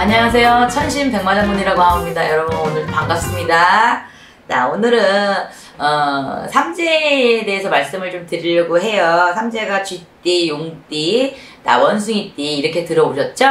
안녕하세요. 천신 백마장군이라고 합니다. 여러분 오늘 반갑습니다. 자, 오늘은 어, 삼재에 대해서 말씀을 좀 드리려고 해요. 삼재가 쥐띠, 용띠, 나 원숭이띠 이렇게 들어오셨죠?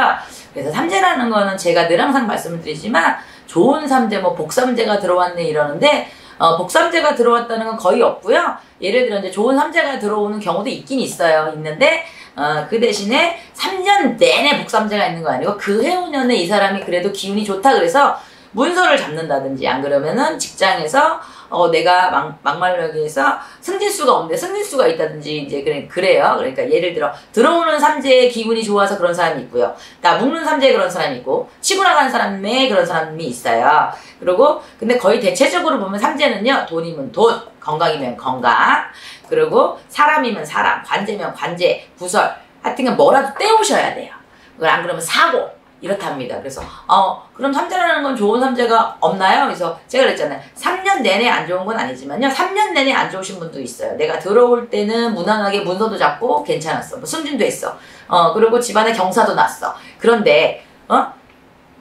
그래서 삼재라는 거는 제가 늘 항상 말씀을 드리지만 좋은 삼재, 뭐 복삼재가 들어왔네 이러는데 어, 복삼재가 들어왔다는 건 거의 없고요. 예를 들어 이제 좋은 삼재가 들어오는 경우도 있긴 있어요. 있는데 어, 그 대신에 3년 내내 복삼재가 있는 거 아니고 그 해운년에 이 사람이 그래도 기운이 좋다 그래서 문서를 잡는다든지 안 그러면은 직장에서 어 내가 막, 막말려기해서 승진수가 없는데 승진수가 있다든지 이제 그래 그래요. 그러니까 예를 들어 들어오는 삼재의 기분이 좋아서 그런 사람이 있고요. 나 묶는 삼재에 그런 사람이 있고 치고 나가는 사람에 그런 사람이 있어요. 그리고 근데 거의 대체적으로 보면 삼재는요 돈이면 돈, 건강이면 건강, 그리고 사람이면 사람, 관제면 관제, 구설 하여튼간 뭐라도 떼우셔야 돼요. 그걸 안 그러면 사고 이렇답니다. 그래서 어 그럼 삼재라는 건 좋은 삼재가 없나요? 그래서 제가 그랬잖아요. 3년 내내 안 좋은 건 아니지만요. 3년 내내 안 좋으신 분도 있어요. 내가 들어올 때는 무난하게 문서도 잡고 괜찮았어. 뭐 승진도 했어. 어 그리고 집안에 경사도 났어. 그런데 어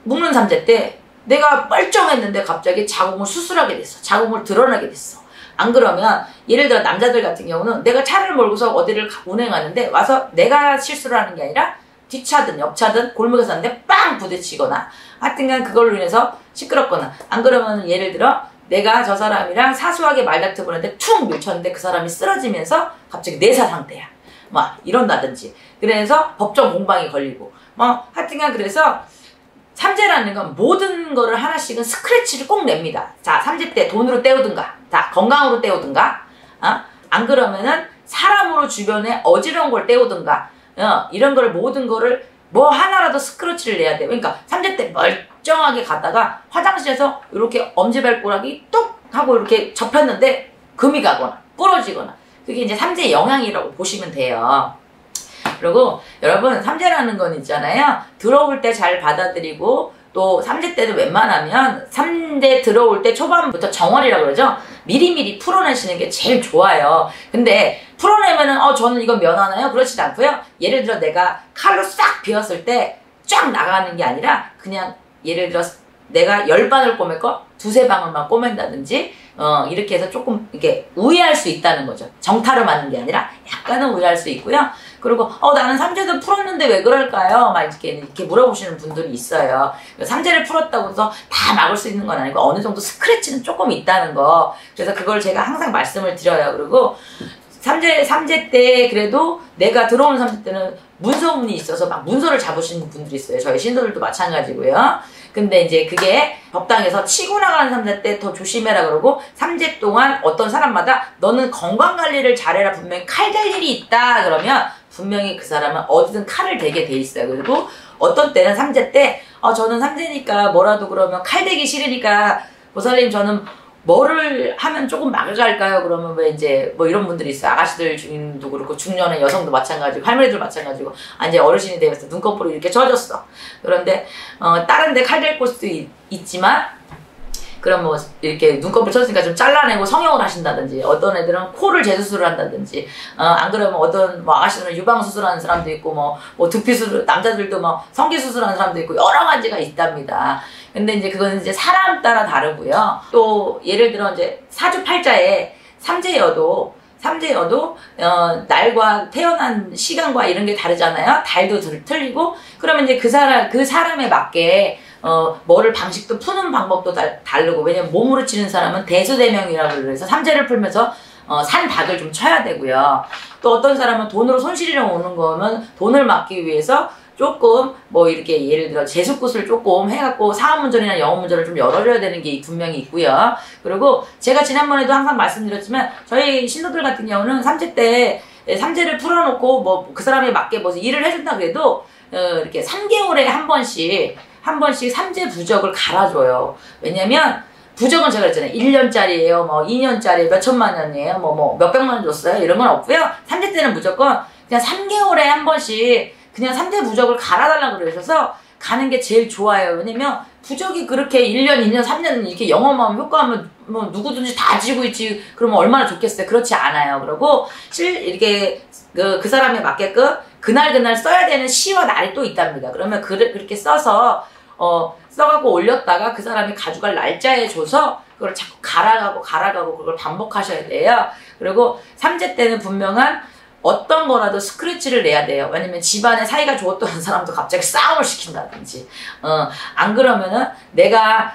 묵는 삼재 때 내가 멀쩡했는데 갑자기 자궁을 수술하게 됐어. 자궁을 드러나게 됐어. 안 그러면 예를 들어 남자들 같은 경우는 내가 차를 몰고서 어디를 운행하는데 와서 내가 실수를 하는 게 아니라 뒷차든 옆차든 골목에서 왔는데 빵 부딪히거나 하여튼간 그걸로 인해서 시끄럽거나 안 그러면 예를 들어 내가 저 사람이랑 사소하게 말다툼을 했는데 툭 밀쳤는데 그 사람이 쓰러지면서 갑자기 내사 상태야. 막 이런다든지 그래서 법정 공방이 걸리고 뭐 하여튼간 그래서 삼재라는 건 모든 거를 하나씩은 스크래치를 꼭 냅니다. 자, 삼재 때 돈으로 때우든가, 자, 건강으로 때우든가, 어? 안 그러면은 사람으로 주변에 어지러운 걸 때우든가, 어, 이런 걸 모든 거를 뭐 하나라도 스크래치를 내야 돼. 그러니까 삼재 때 멀쩡하게 갔다가 화장실에서 이렇게 엄지발가락이 뚝 하고 이렇게 접혔는데 금이 가거나 부러지거나 그게 이제 삼재 영향이라고 보시면 돼요. 그리고 여러분 삼재라는 건 있잖아요. 들어올 때 잘 받아들이고 또 삼재 때는 웬만하면 삼재 들어올 때 초반부터 정월이라고 그러죠. 미리미리 풀어내시는 게 제일 좋아요. 근데 풀어내면은 어 저는 이건 면하나요? 그렇지 않고요. 예를 들어 내가 칼로 싹 비었을 때 쫙 나가는 게 아니라 그냥 예를 들어 내가 열 방을 꼬맬 거 두세 방울만 꼬맨다든지 어 이렇게 해서 조금 이렇게 우회할 수 있다는 거죠. 정타로 맞는 게 아니라 약간은 우회할 수 있고요. 그리고 어 나는 삼재도 풀었는데 왜 그럴까요? 막 이렇게 이렇게 물어보시는 분들이 있어요. 삼재를 풀었다고 해서 다 막을 수 있는 건 아니고 어느 정도 스크래치는 조금 있다는 거. 그래서 그걸 제가 항상 말씀을 드려요. 그리고 삼재 삼재 때 그래도 내가 들어오는 삼재 때는 문서문이 있어서 막 문서를 잡으시는 분들이 있어요. 저희 신도들도 마찬가지고요. 근데 이제 그게 법당에서 치고 나가는 삼재 때 더 조심해라 그러고 삼재 동안 어떤 사람마다 너는 건강 관리를 잘해라 분명히 칼 될 일이 있다 그러면 분명히 그 사람은 어디든 칼을 대게 돼 있어요. 그리고 어떤 때는 삼재 때 어, 저는 삼재니까 뭐라도 그러면 칼 대기 싫으니까 보살님 저는 뭐를 하면 조금 막을까요? 그러면 왜 이제 뭐 이런 분들이 있어요. 아가씨들 중도 그렇고 중년의 여성도 마찬가지고 할머니들 마찬가지고 아 이제 어르신이 되면서 눈꺼풀이 이렇게 젖었어. 그런데 어 다른 데칼될 곳도 있, 있지만 그럼 뭐 이렇게 눈꺼풀 쳤으니까 좀 잘라내고 성형을 하신다든지 어떤 애들은 코를 재수술을 한다든지 어, 안 그러면 어떤 뭐 아가씨들은 유방 수술하는 사람도 있고 뭐, 뭐 두피 수술 남자들도 뭐 성기 수술하는 사람도 있고 여러 가지가 있답니다. 근데 이제 그거는 이제 사람 따라 다르고요. 또 예를 들어 이제 사주팔자에 삼재여도 삼재여도 어, 날과 태어난 시간과 이런 게 다르잖아요. 달도 틀리고 그러면 이제 그 사람 그 사람에 맞게 어, 뭐를 방식도 푸는 방법도 달, 다르고 왜냐면 몸으로 치는 사람은 대수대명이라고 그래서 삼재를 풀면서 어, 산 닭을 좀 쳐야 되고요. 또 어떤 사람은 돈으로 손실이랑 오는 거면 돈을 막기 위해서 조금 뭐 이렇게 예를 들어 재수굿을 조금 해갖고 사업문전이나 영업문전을 좀 열어줘야 되는 게 분명히 있고요. 그리고 제가 지난번에도 항상 말씀드렸지만 저희 신도들 같은 경우는 삼재 때 삼재를 풀어놓고 뭐 그 사람에 맞게 뭐 일을 해준다 그래도 어, 이렇게 3개월에 한 번씩 한 번씩 삼재 부적을 갈아줘요. 왜냐면 부적은 제가 그랬잖아요. 1년짜리예요. 뭐 2년짜리 몇 천만 원이에요. 뭐 뭐 몇백만 원 줬어요. 이런 건 없고요. 삼재 때는 무조건 그냥 3개월에 한 번씩 그냥 삼재 부적을 갈아달라고 그러셔서 가는 게 제일 좋아요. 왜냐면 부적이 그렇게 1년, 2년, 3년 이렇게 영험하면 효과하면 뭐 누구든지 다 지고 있지 그러면 얼마나 좋겠어요. 그렇지 않아요. 그리고 실 이렇게 그, 그 사람에 맞게끔 그날 그날 써야 되는 시와 날이 또 있답니다. 그러면 그, 그렇게 써서 어, 써갖고 올렸다가 그 사람이 가져갈 날짜에 줘서 그걸 자꾸 갈아가고 갈아가고 그걸 반복하셔야 돼요. 그리고 삼재 때는 분명한 어떤 거라도 스크래치를 내야 돼요. 왜냐면 집안에 사이가 좋았던 사람도 갑자기 싸움을 시킨다든지, 어, 안 그러면은 내가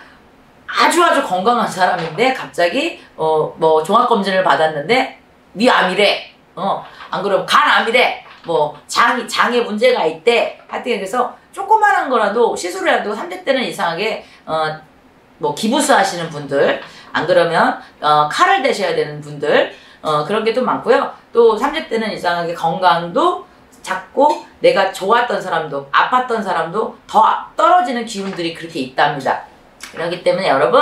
아주 아주 건강한 사람인데 갑자기 어 뭐 종합 검진을 받았는데 네 암이래. 어 안 그러면 간 암이래. 뭐 장이 장에 문제가 있대. 하여튼 그래서 조그만한 거라도 시술이라도 3대 때는 이상하게 어 뭐 기부스 하시는 분들 안 그러면 어 칼을 대셔야 되는 분들 어 그런 게좀 많고요. 또 3대 때는 이상하게 건강도 작고 내가 좋았던 사람도 아팠던 사람도 더 떨어지는 기운들이 그렇게 있답니다. 그렇기 때문에 여러분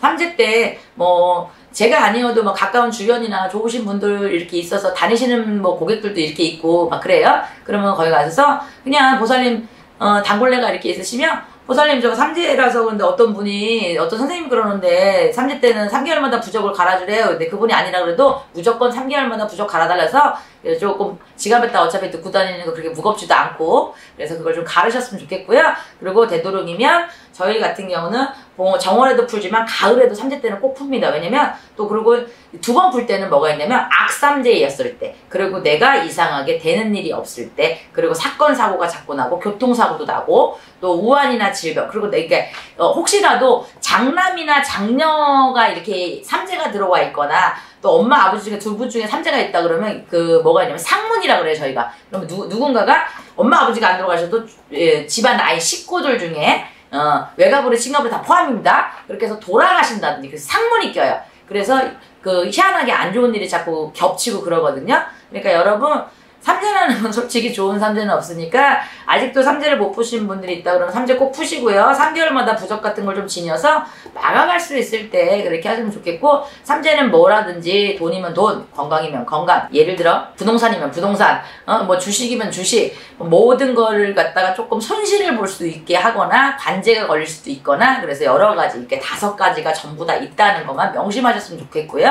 삼재 때뭐 제가 아니어도 뭐 가까운 주변이나 좋으신 분들 이렇게 있어서 다니시는 뭐 고객들도 이렇게 있고 막 그래요. 그러면 거기 가서 그냥 보살님 어, 단골레가 이렇게 있으시면 보살님 저 삼재라서 근데 어떤 분이 어떤 선생님 그러는데 삼재 때는 3개월마다 부적을 갈아주래요. 근데 그분이 아니라 그래도 무조건 3개월마다 부적 갈아달라서 조금 지갑에다 어차피 듣고 다니는 거 그렇게 무겁지도 않고 그래서 그걸 좀 가르셨으면 좋겠고요. 그리고 되도록이면 저희 같은 경우는 뭐 정월에도 풀지만 가을에도 삼재 때는 꼭 풉니다. 왜냐면 또 그리고 두 번 풀 때는 뭐가 있냐면 악삼재였을 때 그리고 내가 이상하게 되는 일이 없을 때 그리고 사건 사고가 자꾸 나고 교통사고도 나고 또 우환이나 질병 그리고 내가 어, 혹시라도 장남이나 장녀가 이렇게 삼재가 들어와 있거나 또 엄마 아버지 중에 두 분 중에 삼재가 있다 그러면 그 뭐가 있냐면 상문이라 그래요 저희가 그러면 누, 누군가가 엄마 아버지가 안 들어가셔도 예, 집안 아이 식구들 중에 어, 외가부리 친가부리 다 포함입니다. 그렇게 해서 돌아가신다든지 그래서 상문이 껴요. 그래서 그 희한하게 안 좋은 일이 자꾸 겹치고 그러거든요. 그러니까 여러분 삼재라는 건 솔직히 좋은 삼재는 없으니까 아직도 삼재를 못 푸신 분들이 있다 그러면 삼재 꼭 푸시고요. 3개월마다 부적 같은 걸 좀 지녀서 막아갈 수 있을 때 그렇게 하시면 좋겠고 삼재는 뭐라든지 돈이면 돈, 건강이면 건강. 예를 들어 부동산이면 부동산, 어, 뭐 주식이면 주식 모든 거를 갖다가 조금 손실을 볼 수 있게 하거나 관제가 걸릴 수도 있거나 그래서 여러 가지 이렇게 다섯 가지가 전부 다 있다는 것만 명심하셨으면 좋겠고요.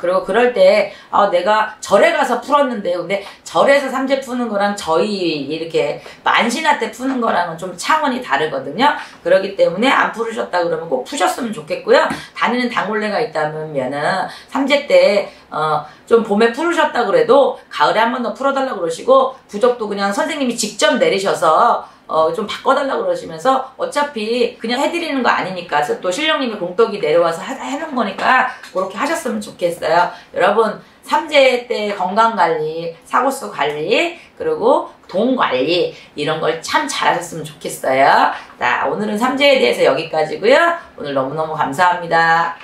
그리고 그럴 때 아, 내가 절에 가서 풀었는데 근데 절에서 삼재 푸는 거랑 저희 이렇게 만신화 때 푸는 거랑은 좀 차원이 다르거든요. 그렇기 때문에 안 풀으셨다 그러면 꼭 푸셨으면 좋겠고요. 다니는 단골레가 있다면은 삼재 때 어, 좀 봄에 풀으셨다 그래도 가을에 한 번 더 풀어달라고 그러시고 부적도 그냥 선생님이 직접 내리셔서 어, 좀 바꿔달라고 그러시면서 어차피 그냥 해드리는 거 아니니까 또 신령님이 공덕이 내려와서 하, 해놓은 거니까 그렇게 하셨으면 좋겠어요. 여러분 삼재 때 건강 관리, 사고수 관리, 그리고 돈 관리 이런 걸 참 잘하셨으면 좋겠어요. 자, 오늘은 삼재에 대해서 여기까지고요. 오늘 너무너무 감사합니다.